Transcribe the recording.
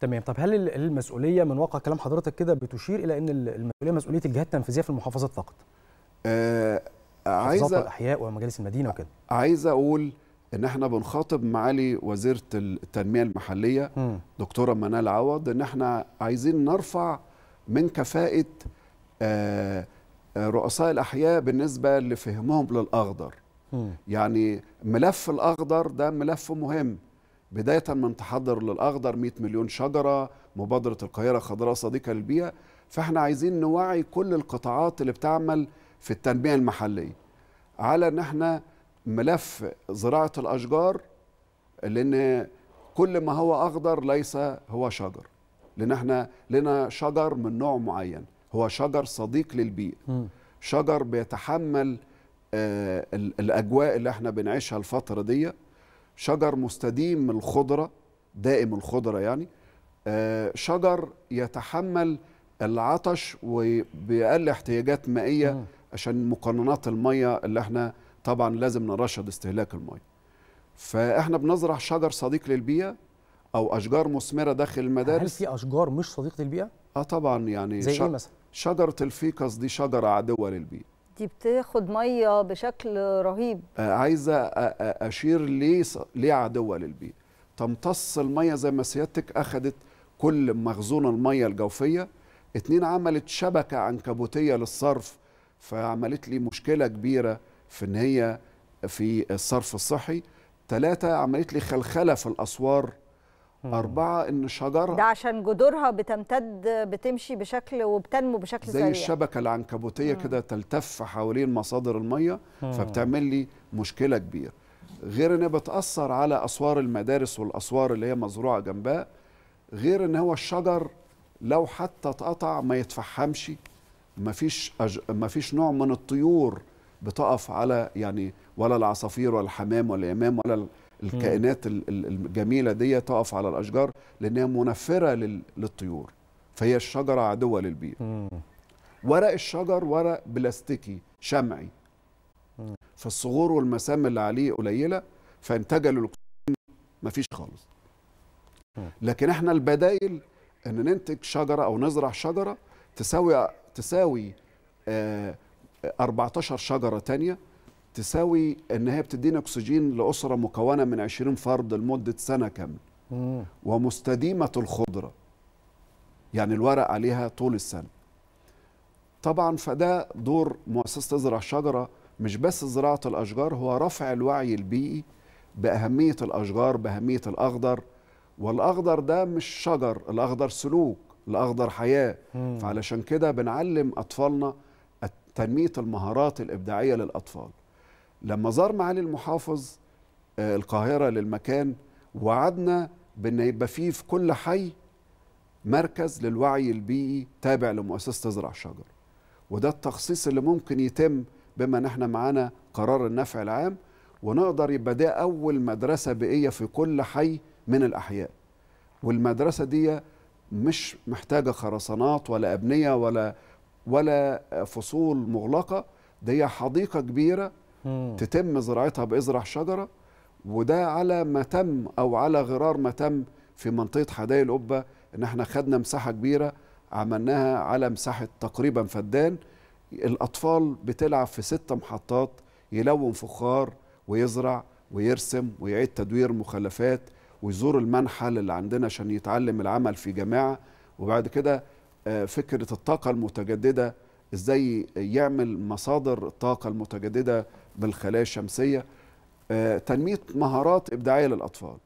تمام. طب هل ال- المسؤولية من واقع كلام حضرتك كده بتشير إلى إن ال- المسؤولية مسؤولية الجهات التنفيذية في المحافظات فقط؟ آه محافظات عايزه والاحياء ومجالس المدينة وكده. عايز أقول إن إحنا بنخاطب معالي وزيرة التنمية المحلية مم. دكتورة منال عوض إن إحنا عايزين نرفع من كفاءة آه، آه، رؤساء الأحياء بالنسبة لفهمهم للأخضر. مم. يعني ملف الأخضر ده ملف مهم. بداية من تحضر للاخضر 100 مليون شجرة مبادرة القاهرة خضراء صديقة للبيئة. فإحنا عايزين نوعي كل القطاعات اللي بتعمل في التنميه المحليه على إن إحنا ملف زراعة الأشجار لأن كل ما هو اخضر ليس هو شجر. لأن إحنا لنا شجر من نوع معين هو شجر صديق للبيئة. مم. شجر بيتحمل آه، ال- الأجواء اللي إحنا بنعيشها الفترة دي. شجر مستديم الخضرة دائم الخضرة يعني آه، شجر يتحمل العطش وبأقل احتياجات مائية مم. عشان مقننات المية اللي إحنا طبعا لازم نرشد استهلاك المية. فاحنا بنزرع شجر صديق للبيئة أو أشجار مثمرة داخل هل المدارس في أشجار مش صديقه للبيئة؟ آه طبعا يعني زي إيه مثلا؟ شجرة الفيكس دي شجرة عدوة للبيئة. دي بتاخد مية بشكل رهيب. عايزة أشير ليه ليه عدوة للبيئة؟ تمتص المية زي ما سيادتك اخذت كل مخزون المية الجوفية. اتنين عملت شبكة عنكبوتية للصرف فعملت لي مشكلة كبيرة في إن هي في الصرف الصحي. ثلاثة عملت لي خلخلة في الأسوار. أربعة إن ده شجرة عشان جذورها بتمتد بتمشي بشكل وبتنمو بشكل زي سريع الشبكة العنكبوتية. كده تلتف حوالين مصادر المية. فبتعمل لي مشكلة كبيرة غير انها بتأثر على أسوار المدارس والأسوار اللي هي مزروعة جنبها غير إن هو الشجر لو حتى اتقطع ما يتفحمش مفيش أج... مفيش نوع من الطيور بتقف على يعني ولا العصافير ولا الحمام ولا اليمام ولا الكائنات ال- ال- الجميلة دي تقف على الأشجار لأنها منفرة لل... للطيور فهي الشجرة عدوة للبيئه. ورق الشجر ورق بلاستيكي شمعي. فالصغور والمسام اللي عليه قليلة فانتاج الاكسجين مفيش خالص. لكن إحنا البدائل إن ننتج شجرة أو نزرع شجرة تساوي تساوي آه 14 شجرة تانية تساوي إن هي بتدينا أكسجين لأسرة مكونة من 20 فرد لمدة سنة كاملة. مم. ومستديمة الخضرة. يعني الورق عليها طول السنة. طبعا فده دور مؤسسة تزرع شجرة. مش بس زراعة الأشجار هو رفع الوعي البيئي بأهمية الأشجار بأهمية الأخضر. والأخضر ده مش شجر الأخضر سلوك الأخضر حياة. مم. فعلشان كده بنعلم أطفالنا تنمية المهارات الإبداعية للأطفال. لما زار معالي المحافظ آه، القاهرة للمكان وعدنا بأن يبقى فيه في كل حي مركز للوعي البيئي تابع لمؤسسة تزرع شجر. وده التخصيص اللي ممكن يتم بما ان إحنا معانا قرار النفع العام ونقدر يبقى ده أول مدرسة بيئية في كل حي من الأحياء. والمدرسة دي مش محتاجة خرسانات ولا أبنية ولا ولا فصول مغلقة دي حديقة كبيرة مم. تتم زراعتها بإزرع شجرة وده على ما تم أو على غرار ما تم في منطقة حدائق القبة إن إحنا خدنا مساحة كبيرة عملناها على مساحة تقريبا فدان الأطفال بتلعب في ست محطات يلون فخار ويزرع ويرسم ويعيد تدوير مخلفات ويزور المنحل اللي عندنا عشان يتعلم العمل في جماعة وبعد كده آه، فكرة الطاقة المتجددة إزاي يعمل مصادر الطاقة المتجددة بالخلايا الشمسية آه، تنمية مهارات إبداعية للأطفال.